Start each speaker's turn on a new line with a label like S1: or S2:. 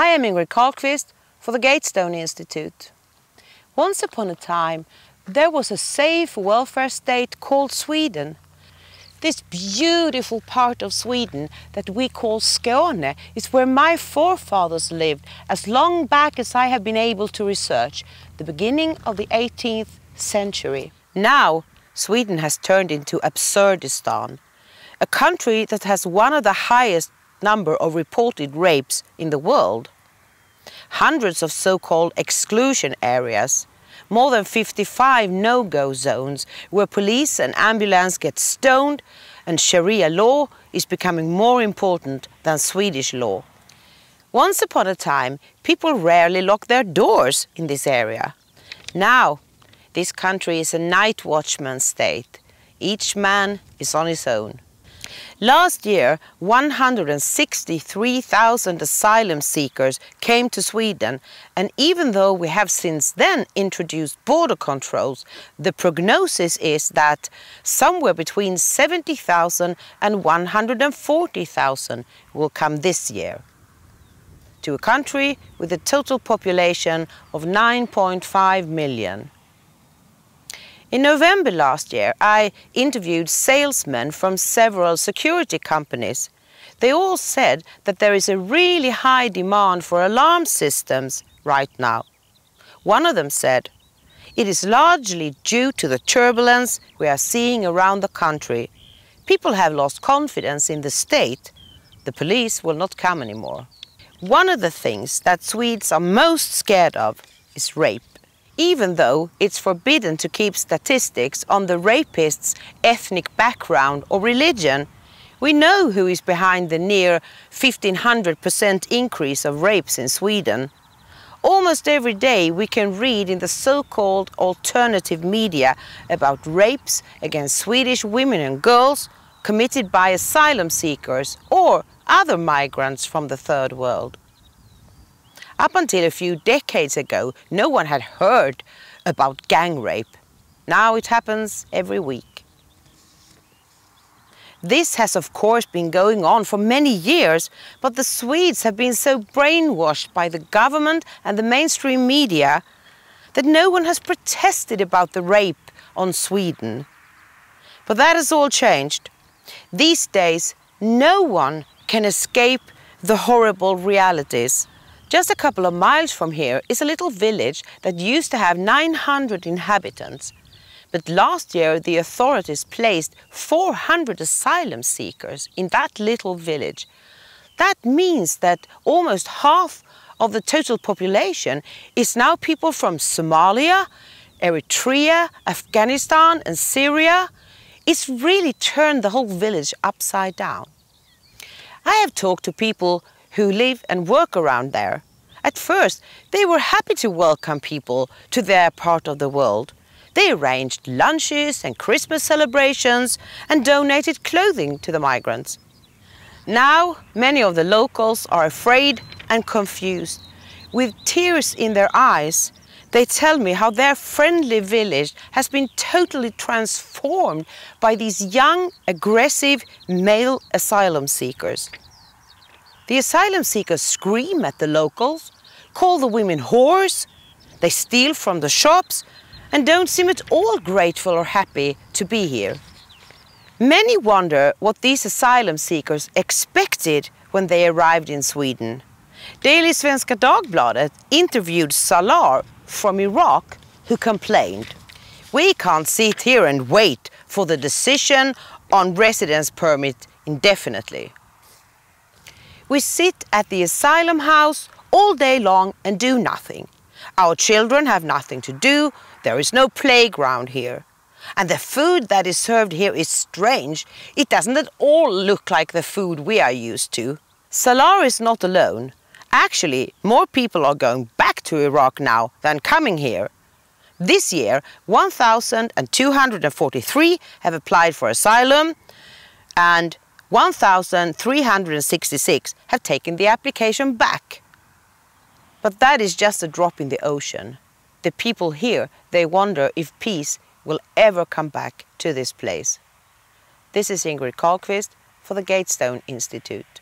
S1: Hi, I'm Ingrid Carlqvist for the Gatestone Institute. Once upon a time, there was a safe welfare state called Sweden. This beautiful part of Sweden that we call Skåne is where my forefathers lived as long back as I have been able to research, the beginning of the 18th century. Now, Sweden has turned into Absurdistan, a country that has one of the highest number of reported rapes in the world. Hundreds of so-called exclusion areas, more than 55 no-go zones where police and ambulance get stoned and Sharia law is becoming more important than Swedish law. Once upon a time, people rarely locked their doors in this area. Now, this country is a night watchman state. Each man is on his own. Last year, 163,000 asylum seekers came to Sweden, and even though we have since then introduced border controls, the prognosis is that somewhere between 70,000 and 140,000 will come this year. To a country with a total population of 9.5 million. In November last year, I interviewed salesmen from several security companies. They all said that there is a really high demand for alarm systems right now. One of them said, it is largely due to the turbulence we are seeing around the country. People have lost confidence in the state. The police will not come anymore. One of the things that Swedes are most scared of is rape even though it's forbidden to keep statistics on the rapist's ethnic background or religion. We know who is behind the near 1500% increase of rapes in Sweden. Almost every day we can read in the so-called alternative media about rapes against Swedish women and girls committed by asylum seekers or other migrants from the third world. Up until a few decades ago, no one had heard about gang rape. Now it happens every week. This has of course been going on for many years, but the Swedes have been so brainwashed by the government and the mainstream media that no one has protested about the rape on Sweden. But that has all changed. These days, no one can escape the horrible realities just a couple of miles from here is a little village that used to have 900 inhabitants. But last year the authorities placed 400 asylum seekers in that little village. That means that almost half of the total population is now people from Somalia, Eritrea, Afghanistan and Syria. It's really turned the whole village upside down. I have talked to people who live and work around there. At first, they were happy to welcome people to their part of the world. They arranged lunches and Christmas celebrations and donated clothing to the migrants. Now, many of the locals are afraid and confused. With tears in their eyes, they tell me how their friendly village has been totally transformed by these young, aggressive male asylum seekers. The asylum seekers scream at the locals, call the women whores, they steal from the shops and don't seem at all grateful or happy to be here. Many wonder what these asylum seekers expected when they arrived in Sweden. Daily Svenska Dagbladet interviewed Salar from Iraq who complained. We can't sit here and wait for the decision on residence permit indefinitely. We sit at the asylum house all day long and do nothing. Our children have nothing to do. There is no playground here. And the food that is served here is strange. It doesn't at all look like the food we are used to. Salar is not alone. Actually, more people are going back to Iraq now than coming here. This year, 1,243 have applied for asylum and 1,366 have taken the application back. But that is just a drop in the ocean. The people here, they wonder if peace will ever come back to this place. This is Ingrid Carlqvist for the Gatestone Institute.